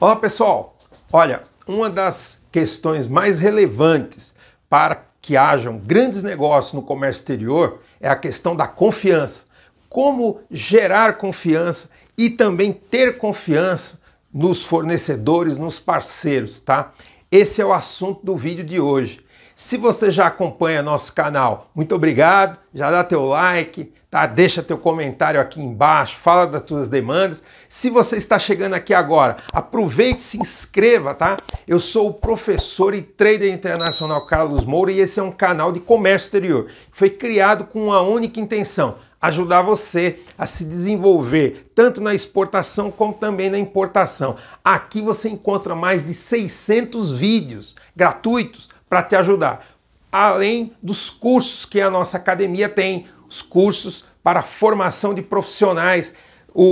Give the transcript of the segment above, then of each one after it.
Olá pessoal, olha, uma das questões mais relevantes para que hajam grandes negócios no comércio exterior é a questão da confiança. Como gerar confiança e também ter confiança nos fornecedores, nos parceiros, tá? Esse é o assunto do vídeo de hoje. Se você já acompanha nosso canal, muito obrigado, já dá teu like, tá? Deixa teu comentário aqui embaixo, fala das tuas demandas. Se você está chegando aqui agora, aproveite, se inscreva, tá? Eu sou o professor e trader internacional Carlos Moura e esse é um canal de comércio exterior. Foi criado com uma única intenção, ajudar você a se desenvolver tanto na exportação como também na importação. Aqui você encontra mais de 600 vídeos gratuitos para te ajudar. Além dos cursos que a nossa academia tem, os cursos para formação de profissionais. O,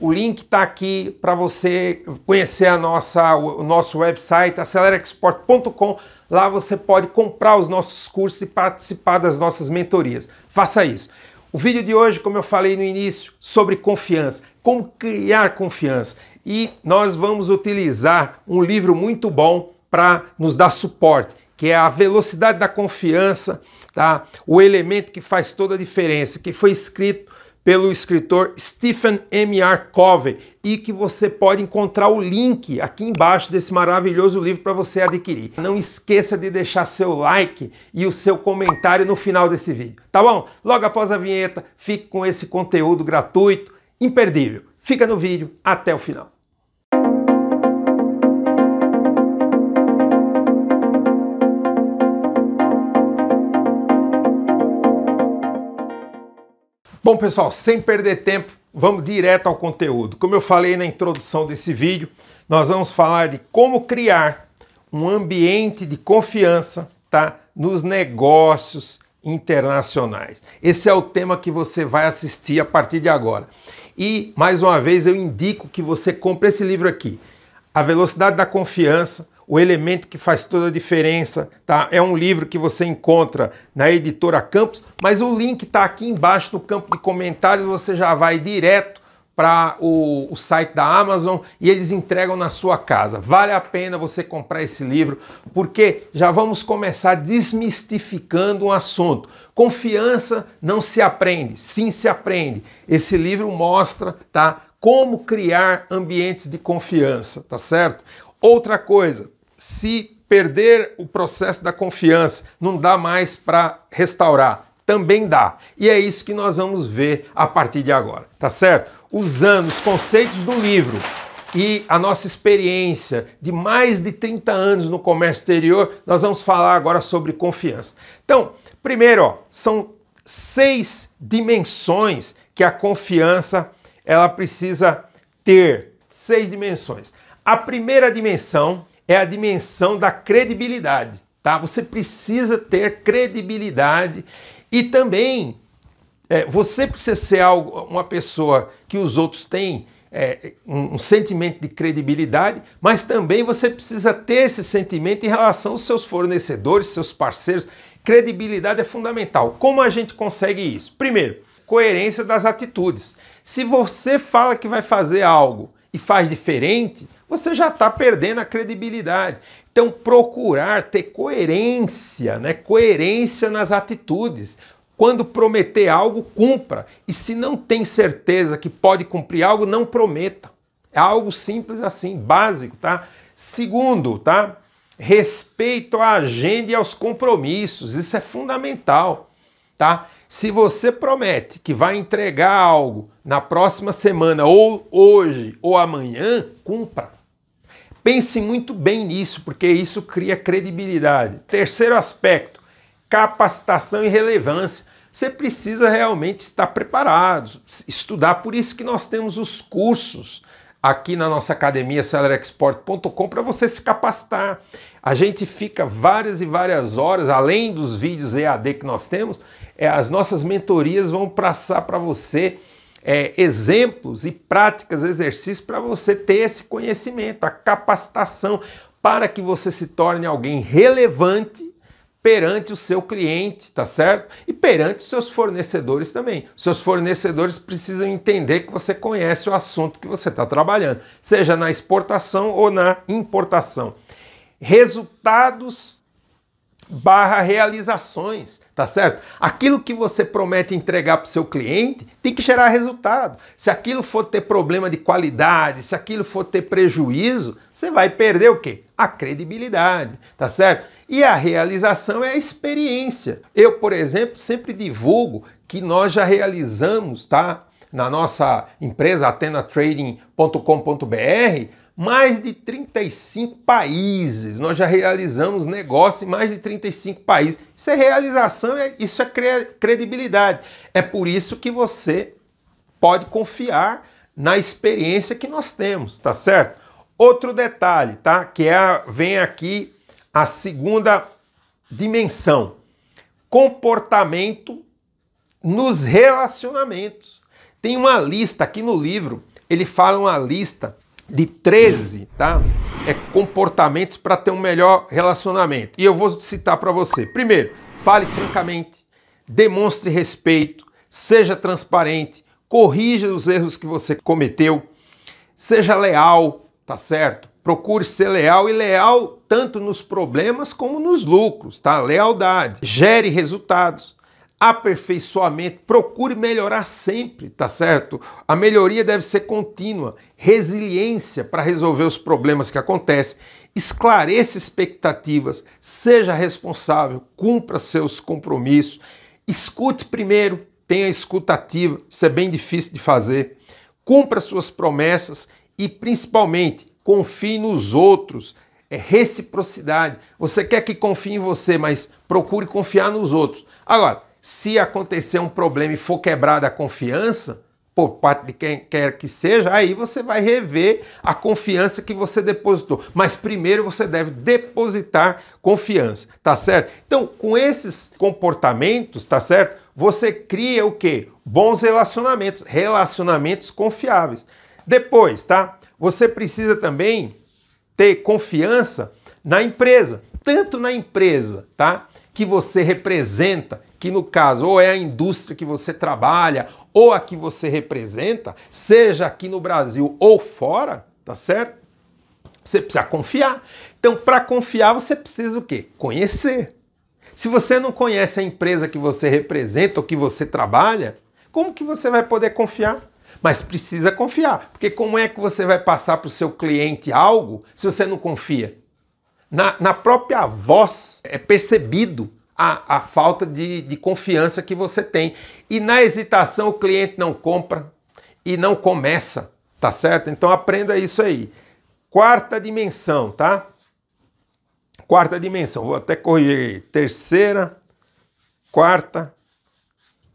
o, o link está aqui para você conhecer a nossa, o nosso website, aceleraexport.com. Lá você pode comprar os nossos cursos e participar das nossas mentorias. Faça isso. O vídeo de hoje, como eu falei no início, sobre confiança, como criar confiança. E nós vamos utilizar um livro muito bom para nos dar suporte, que é a velocidade da confiança tá? O elemento que faz toda a diferença, que foi escrito pelo escritor Stephen M. R. Covey e que você pode encontrar o link aqui embaixo desse maravilhoso livro para você adquirir. Não esqueça de deixar seu like e o seu comentário no final desse vídeo, tá bom? Logo após a vinheta, fique com esse conteúdo gratuito, imperdível. Fica no vídeo até o final. Bom, pessoal, sem perder tempo, vamos direto ao conteúdo. Como eu falei na introdução desse vídeo, nós vamos falar de como criar um ambiente de confiança tá, nos negócios internacionais. Esse é o tema que você vai assistir a partir de agora. E, mais uma vez, eu indico que você compre esse livro aqui, A Velocidade da Confiança, o elemento que faz toda a diferença, tá? É um livro que você encontra na editora Campos, mas o link está aqui embaixo no campo de comentários, você já vai direto para o, o, site da Amazon e eles entregam na sua casa. Vale a pena você comprar esse livro, porque já vamos começar desmistificando um assunto. Confiança não se aprende, sim se aprende. Esse livro mostra, tá? Como criar ambientes de confiança, tá certo? Outra coisa, se perder o processo da confiança, não dá mais para restaurar. Também dá. E é isso que nós vamos ver a partir de agora, tá certo? Usando os conceitos do livro e a nossa experiência de mais de 30 anos no comércio exterior, nós vamos falar agora sobre confiança. Então, primeiro, ó, são seis dimensões que a confiança ela precisa ter. Seis dimensões. A primeira dimensão é a dimensão da credibilidade, tá? Você precisa ter credibilidade e também é, você precisa ser algo, uma pessoa que os outros têm é, um, um, sentimento de credibilidade, mas também você precisa ter esse sentimento em relação aos seus fornecedores, seus parceiros. Credibilidade é fundamental. Como a gente consegue isso? Primeiro, coerência das atitudes. Se você fala que vai fazer algo e faz diferente, você já está perdendo a credibilidade. Então, procurar ter coerência, né? coerência nas atitudes. Quando prometer algo, cumpra. E se não tem certeza que pode cumprir algo, não prometa. É algo simples assim, básico, tá? Segundo, tá? Respeito à agenda e aos compromissos. Isso é fundamental, tá? Se você promete que vai entregar algo na próxima semana, ou hoje, ou amanhã, cumpra. Pense muito bem nisso, porque isso cria credibilidade. Terceiro aspecto, capacitação e relevância. Você precisa realmente estar preparado, estudar. Por isso que nós temos os cursos aqui na nossa academia celerexport.com para você se capacitar. A gente fica várias e várias horas, além dos vídeos EAD que nós temos, é, as nossas mentorias vão passar para você é, exemplos e práticas, exercícios para você ter esse conhecimento, a capacitação para que você se torne alguém relevante perante o seu cliente, tá certo? E perante os seus fornecedores também. Seus fornecedores precisam entender que você conhece o assunto que você está trabalhando, seja na exportação ou na importação. Resultados barra realizações, tá certo? Aquilo que você promete entregar para o seu cliente tem que gerar resultado. Se aquilo for ter problema de qualidade, se aquilo for ter prejuízo, você vai perder o quê? A credibilidade, tá certo? E a realização é a experiência. Eu, por exemplo, sempre divulgo que nós já realizamos, tá? Na nossa empresa atenatrading.com.br mais de 35 países. Nós já realizamos negócio em mais de 35 países. Isso é realização, é, isso é credibilidade. É por isso que você pode confiar na experiência que nós temos, tá certo? Outro detalhe, tá? Que é a, vem aqui a segunda dimensão: comportamento nos relacionamentos. Tem uma lista aqui no livro, ele fala uma lista de 13, tá? É comportamentos para ter um melhor relacionamento. E eu vou citar para você. Primeiro, fale francamente, demonstre respeito, seja transparente, corrija os erros que você cometeu, seja leal, tá certo? Procure ser leal e leal tanto nos problemas como nos lucros, tá? Lealdade. Gere resultados aperfeiçoamento, procure melhorar sempre, tá certo? A melhoria deve ser contínua, resiliência para resolver os problemas que acontecem, esclareça expectativas, seja responsável, cumpra seus compromissos, escute primeiro, tenha escutativa, isso é bem difícil de fazer, cumpra suas promessas e principalmente confie nos outros. É reciprocidade. Você quer que confie em você, mas procure confiar nos outros. Agora, se acontecer um problema e for quebrada a confiança, por parte de quem quer que seja, aí você vai rever a confiança que você depositou. Mas primeiro você deve depositar confiança, tá certo? Então, com esses comportamentos, tá certo? Você cria o quê? Bons relacionamentos, relacionamentos confiáveis. Depois, tá? Você precisa também ter confiança na empresa, tanto na empresa, tá? Que você representa, que no caso ou é a indústria que você trabalha ou a que você representa, seja aqui no Brasil ou fora, tá certo? Você precisa confiar. Então, para confiar, você precisa o quê? Conhecer. Se você não conhece a empresa que você representa ou que você trabalha, como que você vai poder confiar? Mas precisa confiar, porque como é que você vai passar para o seu cliente algo se você não confia? Na, na própria voz é percebido a, a falta de, de confiança que você tem. E na hesitação o cliente não compra e não começa, tá certo? Então aprenda isso aí. Quarta dimensão, tá? Quarta dimensão, vou até corrigir. Terceira, quarta,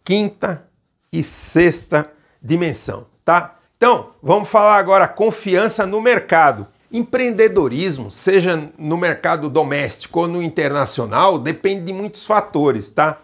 quinta e sexta dimensão, tá? Então, vamos falar agora confiança no mercado. Empreendedorismo, seja no mercado doméstico ou no internacional, depende de muitos fatores, tá?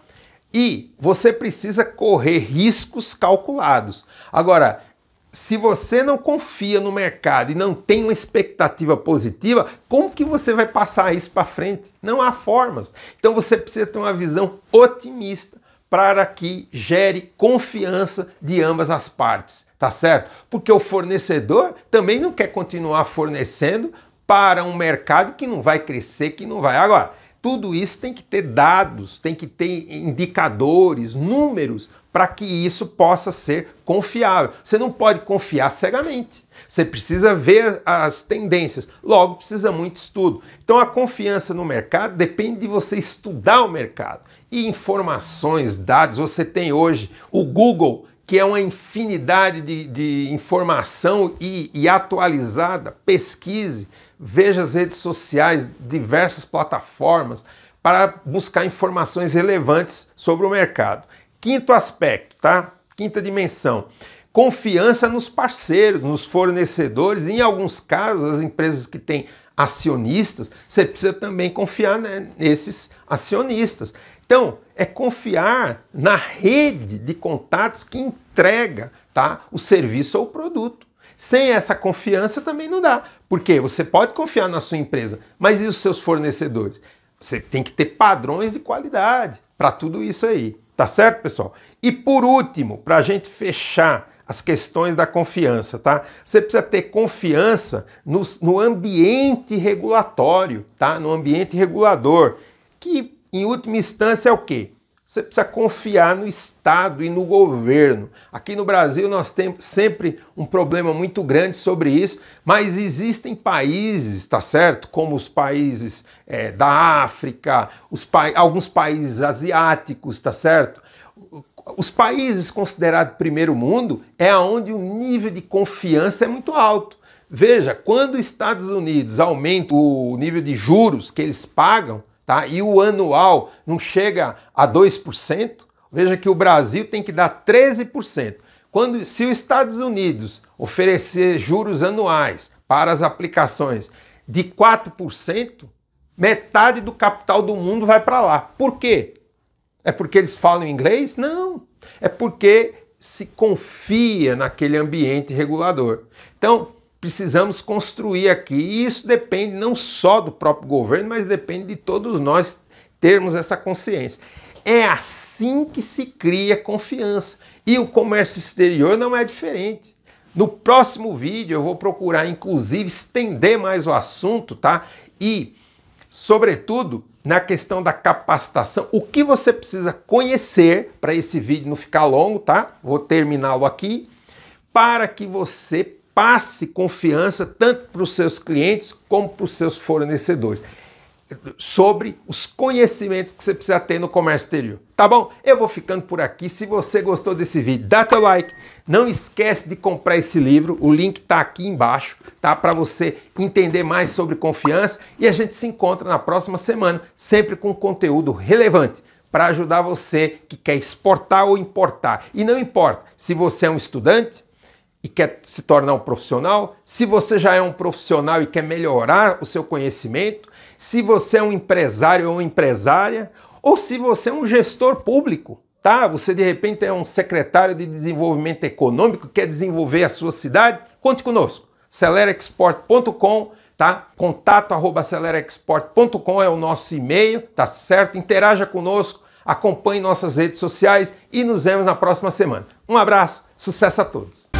E você precisa correr riscos calculados. Agora, se você não confia no mercado e não tem uma expectativa positiva, como que você vai passar isso para frente? Não há formas. Então você precisa ter uma visão otimista para que gere confiança de ambas as partes, tá certo? Porque o fornecedor também não quer continuar fornecendo para um mercado que não vai crescer, que não vai. Agora, tudo isso tem que ter dados, tem que ter indicadores, números, para que isso possa ser confiável. Você não pode confiar cegamente. Você precisa ver as tendências. Logo, precisa muito estudo. Então, a confiança no mercado depende de você estudar o mercado. E informações, dados, você tem hoje o Google, que é uma infinidade de, de informação e, e atualizada. Pesquise, veja as redes sociais, diversas plataformas para buscar informações relevantes sobre o mercado. Quinto aspecto, tá? Quinta dimensão. Confiança nos parceiros, nos fornecedores, e em alguns casos, as empresas que têm acionistas, você precisa também confiar né, nesses acionistas. Então, é confiar na rede de contatos que entrega tá, o serviço ou o produto. Sem essa confiança também não dá. Porque você pode confiar na sua empresa, mas e os seus fornecedores? Você tem que ter padrões de qualidade para tudo isso aí. Tá certo, pessoal? E por último, para a gente fechar as questões da confiança, tá? Você precisa ter confiança no, no ambiente regulatório, tá? No ambiente regulador, que em última instância é o quê? Você precisa confiar no Estado e no governo. Aqui no Brasil nós temos sempre um problema muito grande sobre isso, mas existem países, tá certo? Como os países é, da África, os pa alguns países asiáticos, tá certo? Os países considerados primeiro mundo é onde o nível de confiança é muito alto. Veja, quando os Estados Unidos aumentam o nível de juros que eles pagam, tá? e o anual não chega a 2%, veja que o Brasil tem que dar 13%. Quando, se os Estados Unidos oferecer juros anuais para as aplicações de 4%, metade do capital do mundo vai para lá. Por quê? É porque eles falam inglês? Não. É porque se confia naquele ambiente regulador. Então, precisamos construir aqui. E isso depende não só do próprio governo, mas depende de todos nós termos essa consciência. É assim que se cria confiança. E o comércio exterior não é diferente. No próximo vídeo eu vou procurar, inclusive, estender mais o assunto, tá? E, sobretudo, na questão da capacitação, o que você precisa conhecer para esse vídeo não ficar longo, tá? Vou terminá-lo aqui, para que você passe confiança tanto para os seus clientes como para os seus fornecedores sobre os conhecimentos que você precisa ter no comércio exterior. Tá bom? Eu vou ficando por aqui. Se você gostou desse vídeo, dá teu like. Não esquece de comprar esse livro. O link está aqui embaixo, tá? Para você entender mais sobre confiança. E a gente se encontra na próxima semana, sempre com conteúdo relevante para ajudar você que quer exportar ou importar. E não importa se você é um estudante, e quer se tornar um profissional, se você já é um profissional e quer melhorar o seu conhecimento, se você é um empresário ou empresária, ou se você é um gestor público, tá? Você de repente é um secretário de desenvolvimento econômico, quer desenvolver a sua cidade, conte conosco. celerexport.com, tá? Contato celerexport.com é o nosso e-mail, tá certo? Interaja conosco, acompanhe nossas redes sociais e nos vemos na próxima semana. Um abraço, sucesso a todos!